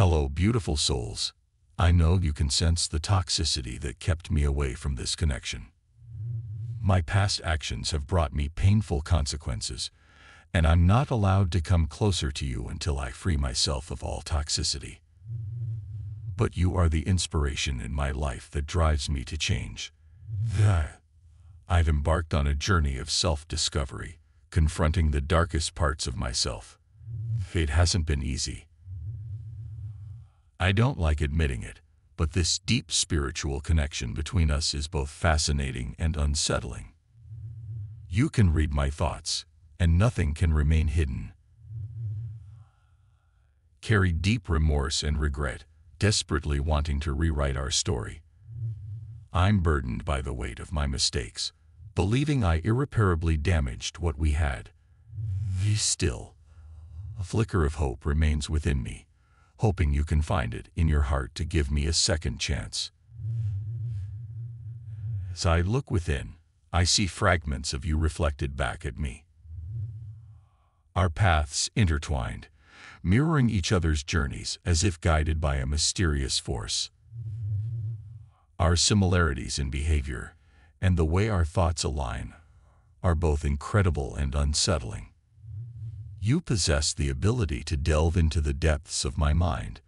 Hello, beautiful souls. I know you can sense the toxicity that kept me away from this connection. My past actions have brought me painful consequences, and I'm not allowed to come closer to you until I free myself of all toxicity. But you are the inspiration in my life that drives me to change. I've embarked on a journey of self-discovery, confronting the darkest parts of myself. It hasn't been easy. I don't like admitting it, but this deep spiritual connection between us is both fascinating and unsettling. You can read my thoughts, and nothing can remain hidden. Carry deep remorse and regret, desperately wanting to rewrite our story. I'm burdened by the weight of my mistakes, believing I irreparably damaged what we had. Still, a flicker of hope remains within me, hoping you can find it in your heart to give me a second chance. As I look within, I see fragments of you reflected back at me. Our paths intertwined, mirroring each other's journeys as if guided by a mysterious force. Our similarities in behavior and the way our thoughts align are both incredible and unsettling. You possess the ability to delve into the depths of my mind,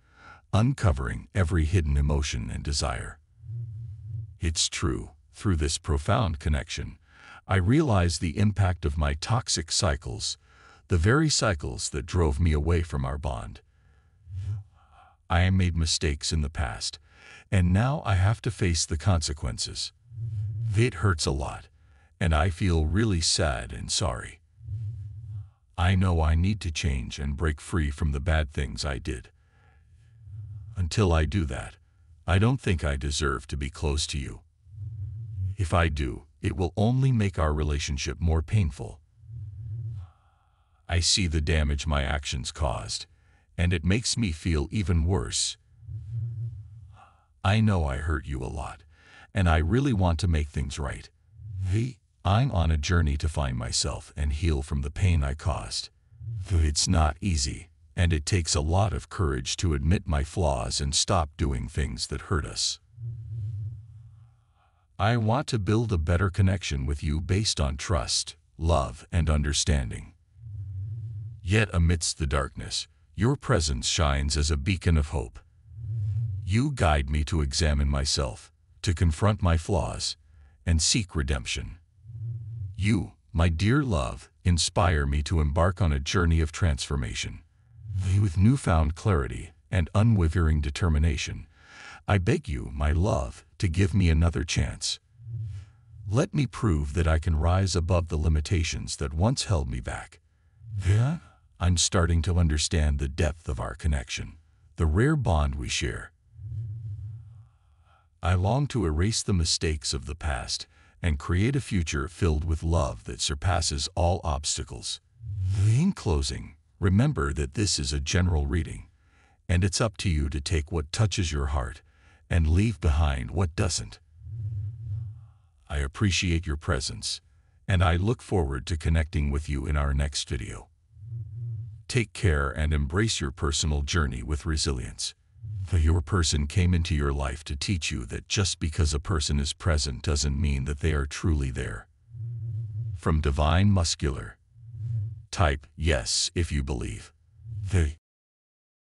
uncovering every hidden emotion and desire. It's true, through this profound connection, I realize the impact of my toxic cycles the very cycles that drove me away from our bond. I made mistakes in the past, and now I have to face the consequences. It hurts a lot, and I feel really sad and sorry. I know I need to change and break free from the bad things I did. Until I do that, I don't think I deserve to be close to you. If I do, it will only make our relationship more painful. I see the damage my actions caused, and it makes me feel even worse. I know I hurt you a lot, and I really want to make things right. V, I'm on a journey to find myself and heal from the pain I caused. It's not easy, and it takes a lot of courage to admit my flaws and stop doing things that hurt us. I want to build a better connection with you based on trust, love, and understanding. Yet amidst the darkness, your presence shines as a beacon of hope. You guide me to examine myself, to confront my flaws, and seek redemption. You, my dear love, inspire me to embark on a journey of transformation. With newfound clarity and unwavering determination, I beg you, my love, to give me another chance. Let me prove that I can rise above the limitations that once held me back. Yeah? I'm starting to understand the depth of our connection, the rare bond we share. I long to erase the mistakes of the past and create a future filled with love that surpasses all obstacles. In closing, remember that this is a general reading, and it's up to you to take what touches your heart and leave behind what doesn't. I appreciate your presence, and I look forward to connecting with you in our next video. Take care and embrace your personal journey with resilience. Your person came into your life to teach you that just because a person is present doesn't mean that they are truly there. From Divine Masculine Type yes if you believe. The